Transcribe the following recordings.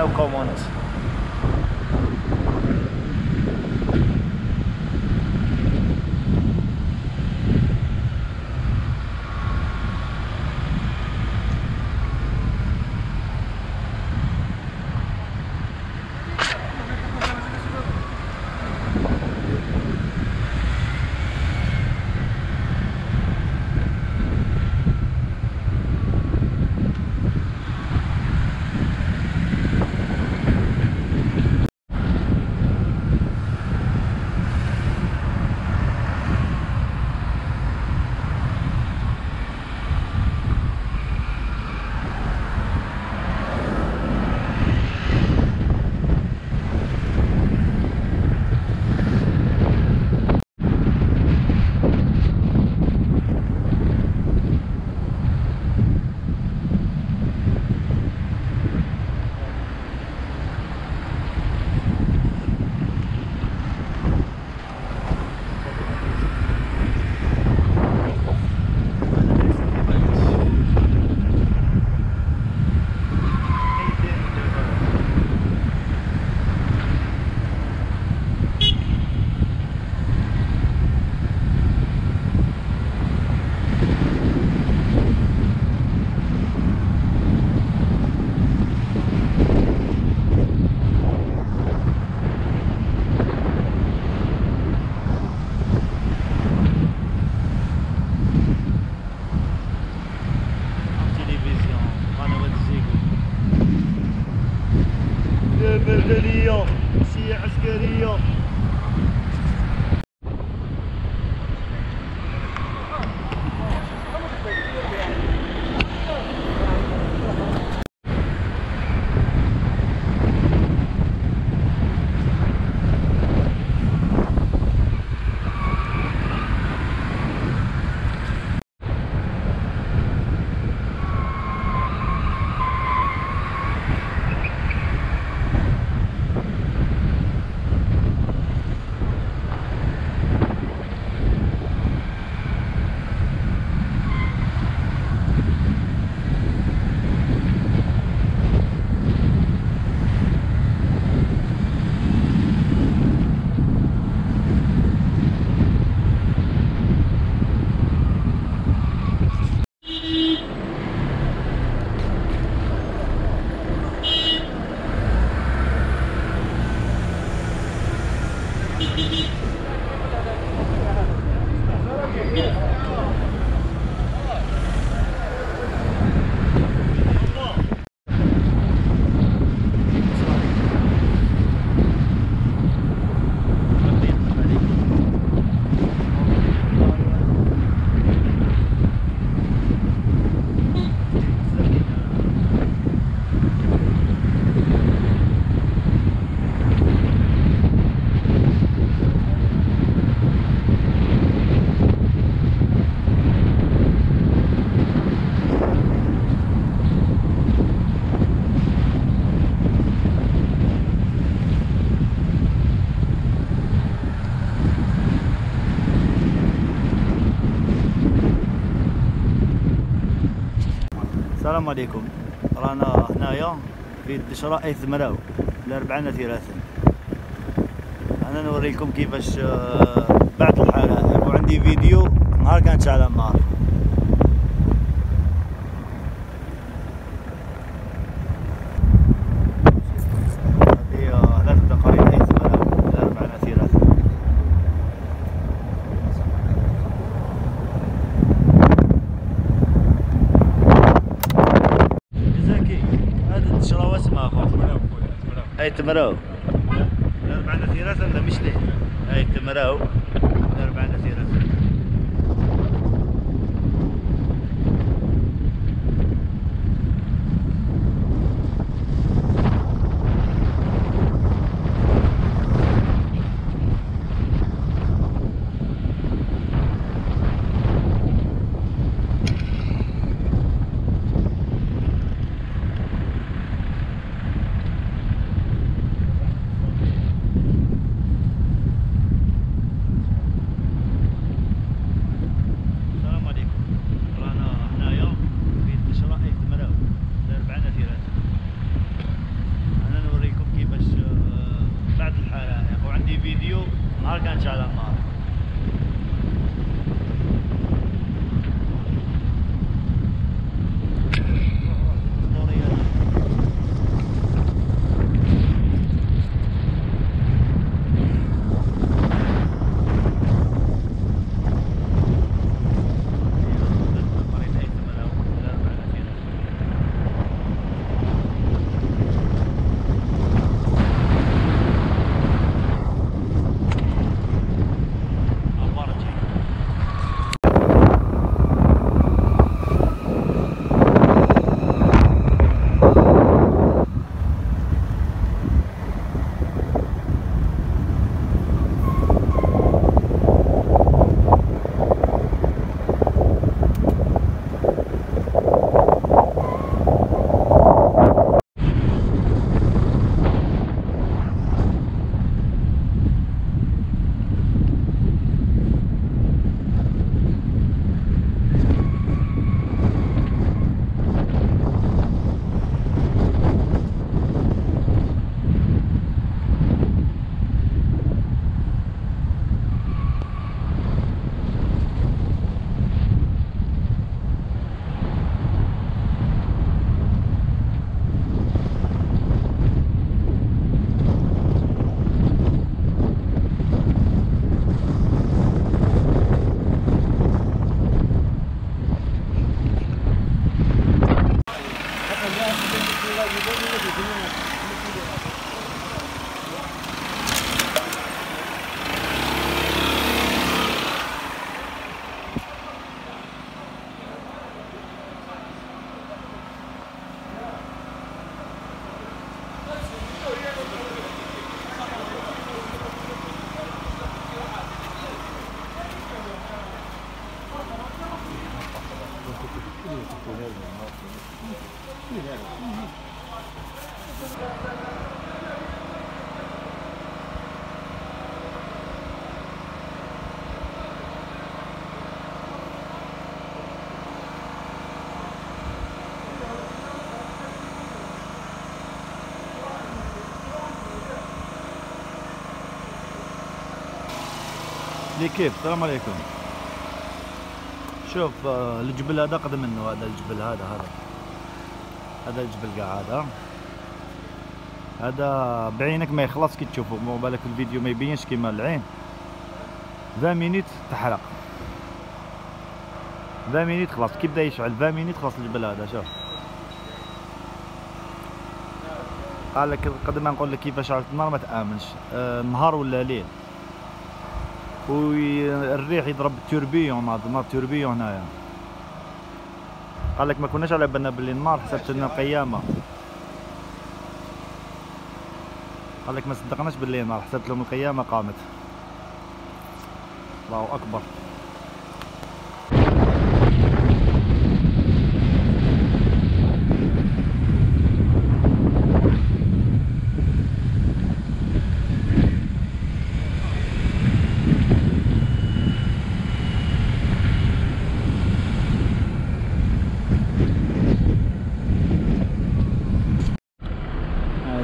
no commons. السلام عليكم. رانا هنايا في الدشرة اي ثمراو الأربعة ثلاثة. أنا نوريكم كيفاش آه، بعد الحرائق وعندي فيديو نهار كانت شعلة النار. هاي تمراو الأربعة ثلاثة ولا مش ليه هاي تمراو الأربعة ثلاثة السلام لي كيف السلام عليكم. شوف آه، الجبل هذا قدم منه هذا الجبل هذا هذا. هذا الجبل قاع هذا. هذا بعينك ما يخلص كي تشوفه. مو بالك في الفيديو ما يبينش كيما العين. 20 minutes تحرق. 20 minutes خلاص كي بدا يشعل 20 minutes خلاص الجبل هذا شوف. قال لك قد ما نقول لك كيفاش عرفت النار ما تآمنش. آه نهار ولا ليل؟ والريح يضرب التوربيون هذا نار توربيون هنايا. قال لك ما كناش على بالنا باللي النار حسبت لنا القيامة. قال لك ما صدقناش باللي نار حسبت لهم القيامة قامت. الله أكبر.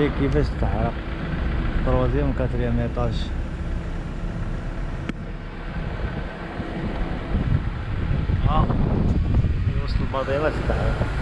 ليك كيفاش تحرق تروازيام كاتريام ايطاج ها وسط الباطيلات تحرق